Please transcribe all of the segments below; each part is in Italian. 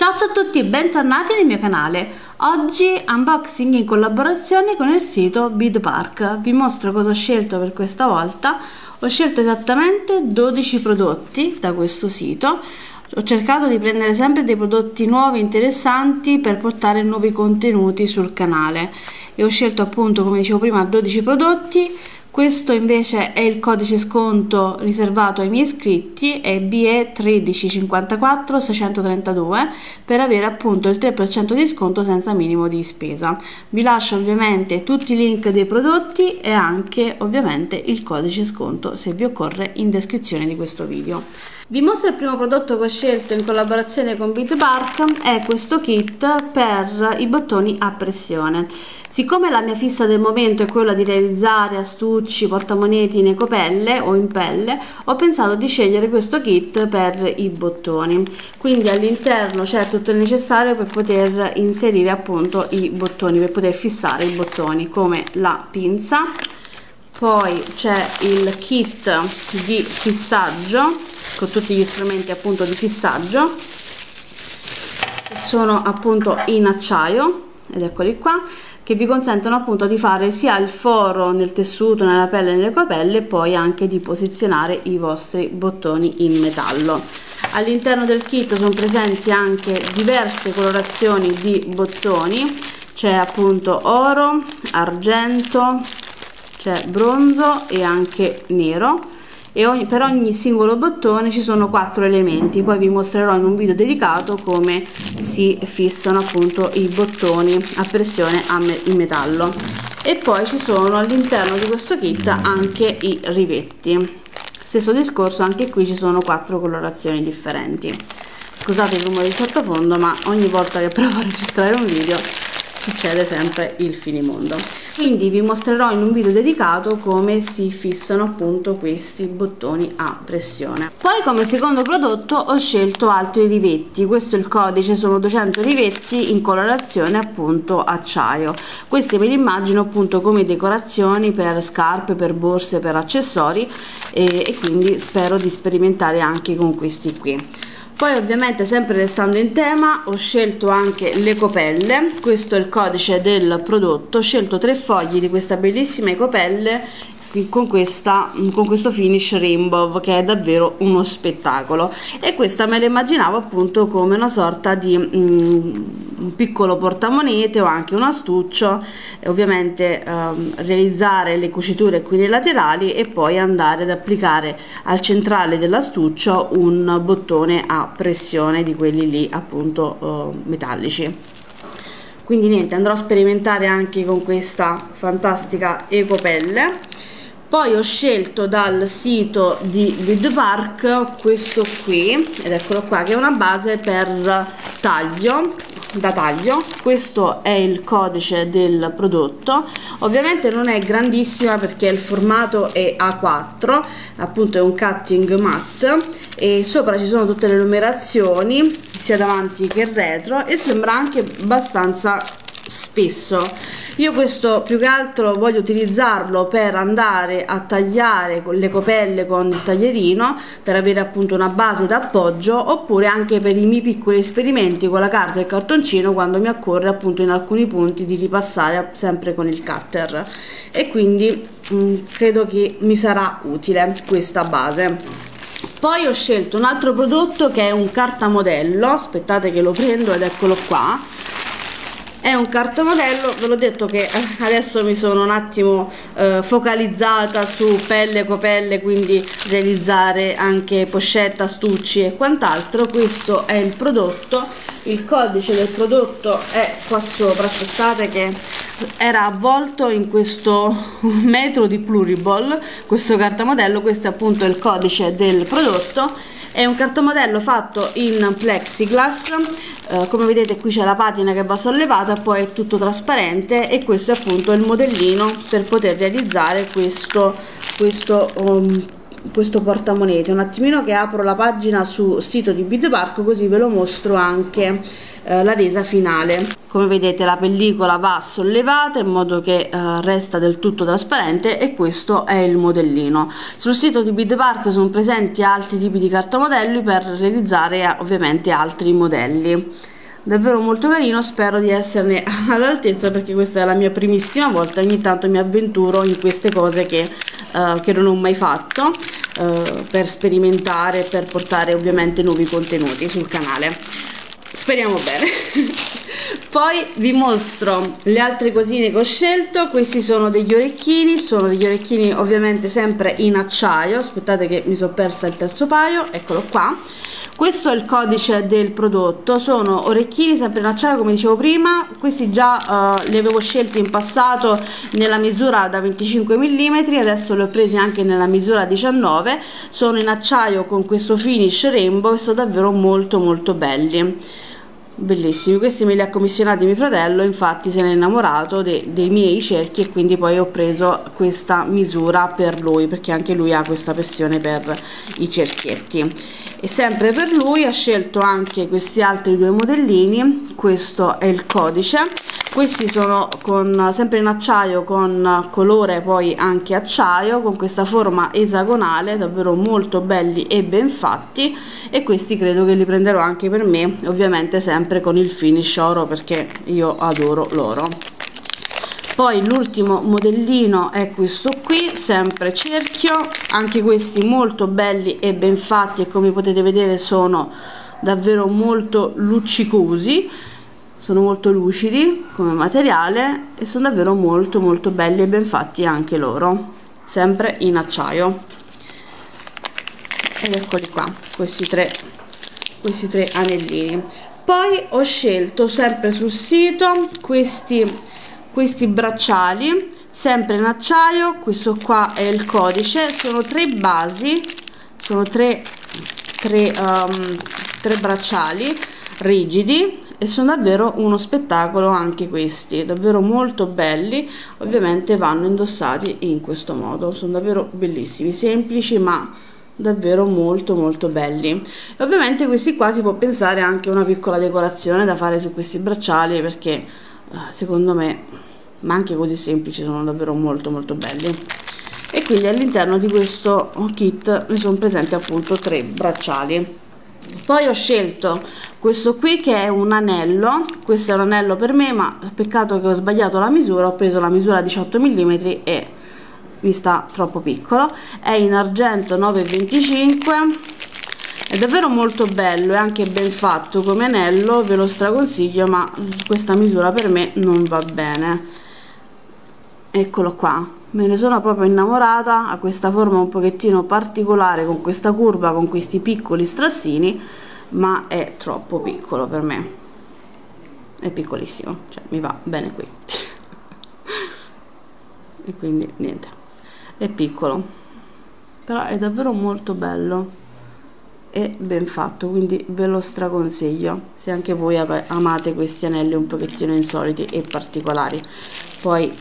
Ciao a tutti, bentornati nel mio canale. Oggi unboxing in collaborazione con il sito Bidpark. Vi mostro cosa ho scelto per questa volta. Ho scelto esattamente 12 prodotti da questo sito. Ho cercato di prendere sempre dei prodotti nuovi interessanti per portare nuovi contenuti sul canale e ho scelto appunto come dicevo prima 12 prodotti questo invece è il codice sconto riservato ai miei iscritti, è BE 1354 632 per avere appunto il 3% di sconto senza minimo di spesa. Vi lascio ovviamente tutti i link dei prodotti e anche ovviamente il codice sconto se vi occorre in descrizione di questo video. Vi mostro il primo prodotto che ho scelto in collaborazione con Bitbark, è questo kit per i bottoni a pressione. Siccome la mia fissa del momento è quella di realizzare astucci, portamoneti in ecopelle o in pelle, ho pensato di scegliere questo kit per i bottoni. Quindi all'interno c'è tutto il necessario per poter inserire appunto i bottoni, per poter fissare i bottoni, come la pinza, poi c'è il kit di fissaggio con tutti gli strumenti appunto di fissaggio sono appunto in acciaio ed eccoli qua che vi consentono appunto di fare sia il foro nel tessuto, nella pelle e nelle copelle e poi anche di posizionare i vostri bottoni in metallo. All'interno del kit sono presenti anche diverse colorazioni di bottoni. C'è appunto oro, argento, c'è bronzo e anche nero e ogni, per ogni singolo bottone ci sono quattro elementi. Poi vi mostrerò in un video dedicato come si fissano appunto i bottoni a pressione a me in metallo. E poi ci sono all'interno di questo kit anche i rivetti. Stesso discorso anche qui ci sono quattro colorazioni differenti. Scusate il rumore di sottofondo ma ogni volta che provo a registrare un video succede sempre il finimondo. Quindi vi mostrerò in un video dedicato come si fissano appunto questi bottoni a pressione. Poi come secondo prodotto ho scelto altri rivetti. Questo è il codice sono 200 rivetti in colorazione appunto acciaio. Questi me li immagino appunto come decorazioni per scarpe per borse per accessori e, e quindi spero di sperimentare anche con questi qui poi ovviamente sempre restando in tema ho scelto anche le copelle. Questo è il codice del prodotto. Ho scelto tre fogli di questa bellissima copelle con, questa, con questo finish rainbow che è davvero uno spettacolo. E questa me la immaginavo appunto come una sorta di un piccolo portamonete o anche un astuccio e ovviamente ehm, realizzare le cuciture qui nei laterali e poi andare ad applicare al centrale dell'astuccio un bottone a pressione di quelli lì appunto eh, metallici. Quindi niente andrò a sperimentare anche con questa fantastica ecopelle poi ho scelto dal sito di Bidpark questo qui ed eccolo qua che è una base per taglio da taglio. Questo è il codice del prodotto. Ovviamente non è grandissima perché il formato è A4 appunto è un cutting matte e sopra ci sono tutte le numerazioni sia davanti che retro e sembra anche abbastanza spesso. Io questo più che altro voglio utilizzarlo per andare a tagliare le copelle con il taglierino per avere appunto una base d'appoggio oppure anche per i miei piccoli esperimenti con la carta e il cartoncino quando mi occorre appunto in alcuni punti di ripassare sempre con il cutter. E quindi mh, mm, credo che mi sarà utile questa base. Poi ho scelto un altro prodotto che è un cartamodello aspettate che lo prendo ed eccolo qua è un cartomodello ve l'ho detto che eh, adesso mi sono un attimo eh, focalizzata su pelle copelle quindi realizzare anche pochette astucci e quant'altro. Questo è il prodotto. Il codice del prodotto è qua sopra aspettate che era avvolto in questo metro di pluriball questo cartamodello questo è appunto il codice del prodotto è un cartomodello fatto in plexiglass eh, come vedete qui c'è la patina che va sollevata poi è tutto trasparente e questo è appunto il modellino per poter realizzare questo, questo um, questo portamonete. Un attimino che apro la pagina sul sito di Bitpark così ve lo mostro anche eh, la resa finale come vedete la pellicola va sollevata in modo che eh, resta del tutto trasparente e questo è il modellino. Sul sito di Bidpark sono presenti altri tipi di cartamodelli per realizzare eh, ovviamente altri modelli. Davvero molto carino spero di esserne all'altezza perché questa è la mia primissima volta ogni tanto mi avventuro in queste cose che, uh, che non ho mai fatto uh, per sperimentare per portare ovviamente nuovi contenuti sul canale speriamo bene. Poi vi mostro le altre cosine che ho scelto. Questi sono degli orecchini sono degli orecchini ovviamente sempre in acciaio. Aspettate che mi sono persa il terzo paio eccolo qua. Questo è il codice del prodotto. Sono orecchini sempre in acciaio come dicevo prima. Questi già uh, li avevo scelti in passato nella misura da 25 mm adesso li ho presi anche nella misura 19 sono in acciaio con questo finish rainbow e sono davvero molto molto belli bellissimi questi me li ha commissionati mio fratello infatti se ne è innamorato de, dei miei cerchi e quindi poi ho preso questa misura per lui perché anche lui ha questa passione per i cerchietti. E sempre per lui ha scelto anche questi altri due modellini questo è il codice questi sono con, sempre in acciaio con colore poi anche acciaio con questa forma esagonale davvero molto belli e ben fatti. E questi credo che li prenderò anche per me ovviamente sempre con il finish oro perché io adoro l'oro. Poi l'ultimo modellino è questo qui sempre cerchio. Anche questi molto belli e ben fatti e come potete vedere sono davvero molto luccicosi sono molto lucidi come materiale e sono davvero molto molto belli e ben fatti anche loro sempre in acciaio. Ed eccoli qua questi tre questi tre anellini. Poi ho scelto sempre sul sito questi questi bracciali sempre in acciaio. Questo qua è il codice. Sono tre basi sono tre, tre, um, tre bracciali rigidi e sono davvero uno spettacolo anche questi davvero molto belli ovviamente vanno indossati in questo modo sono davvero bellissimi semplici ma davvero molto molto belli. E ovviamente questi qua si può pensare anche a una piccola decorazione da fare su questi bracciali perché eh, secondo me ma anche così semplici sono davvero molto molto belli. E quindi all'interno di questo kit mi sono presenti appunto tre bracciali poi ho scelto questo qui che è un anello. Questo è un anello per me ma peccato che ho sbagliato la misura. Ho preso la misura 18 mm e mi sta troppo piccolo. È in argento 9,25 è davvero molto bello e anche ben fatto come anello ve lo straconsiglio ma questa misura per me non va bene. Eccolo qua me ne sono proprio innamorata ha questa forma un pochettino particolare con questa curva con questi piccoli strassini ma è troppo piccolo per me. È piccolissimo cioè mi va bene qui. E quindi niente. È piccolo però è davvero molto bello e ben fatto quindi ve lo straconsiglio se anche voi amate questi anelli un pochettino insoliti e particolari. Poi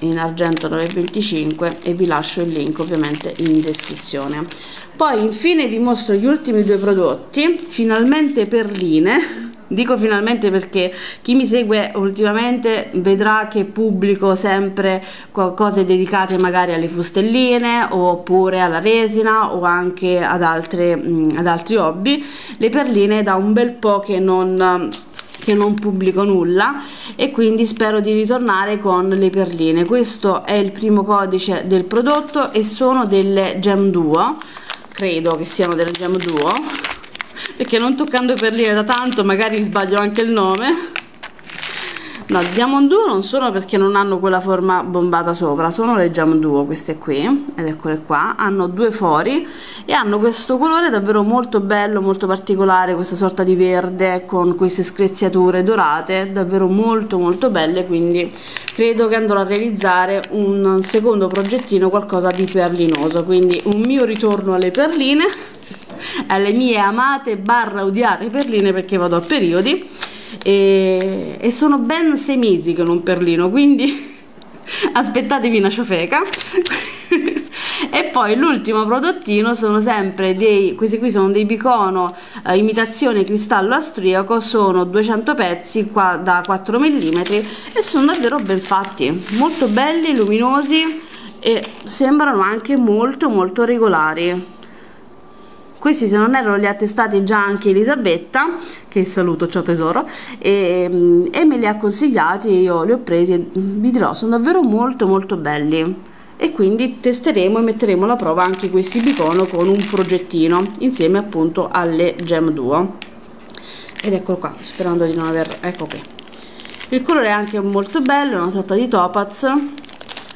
in argento 925 e vi lascio il link ovviamente in descrizione. Poi infine vi mostro gli ultimi due prodotti finalmente perline. Dico finalmente perché chi mi segue ultimamente vedrà che pubblico sempre cose dedicate magari alle fustelline oppure alla resina o anche ad, altre, ad altri hobby. Le perline da un bel po' che non che non pubblico nulla e quindi spero di ritornare con le perline. Questo è il primo codice del prodotto e sono delle gem duo. Credo che siano delle gem duo perché non toccando perline da tanto magari sbaglio anche il nome no Diamond Duo non sono perché non hanno quella forma bombata sopra sono le Jam Duo queste qui ed eccole qua. Hanno due fori e hanno questo colore davvero molto bello molto particolare questa sorta di verde con queste screziature dorate davvero molto molto belle quindi credo che andrò a realizzare un secondo progettino qualcosa di perlinoso. Quindi un mio ritorno alle perline alle mie amate barra odiate perline perché vado a periodi e, e sono ben sei mesi che non perlino quindi aspettatevi una ciofeca. E poi l'ultimo prodottino sono sempre dei questi qui sono dei bicono eh, imitazione cristallo austriaco sono 200 pezzi qua da 4 mm e sono davvero ben fatti molto belli luminosi e sembrano anche molto molto regolari questi se non erro li ha testati già anche Elisabetta che saluto ciao tesoro e, e me li ha consigliati io li ho presi e vi dirò sono davvero molto molto belli. E quindi testeremo e metteremo alla prova anche questi bicono con un progettino insieme appunto alle gem duo. Ed eccolo qua sperando di non aver ecco qui. Il colore è anche molto bello è una sorta di topaz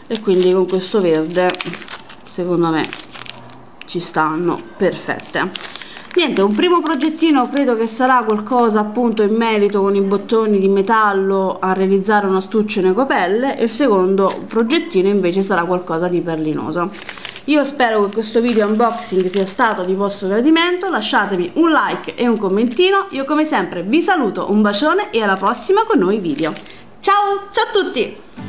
e quindi con questo verde secondo me ci stanno perfette. Niente un primo progettino credo che sarà qualcosa appunto in merito con i bottoni di metallo a realizzare un astuccio in ecopelle e il secondo progettino invece sarà qualcosa di perlinoso. Io spero che questo video unboxing sia stato di vostro gradimento lasciatemi un like e un commentino. Io come sempre vi saluto un bacione e alla prossima con nuovi video. Ciao ciao a tutti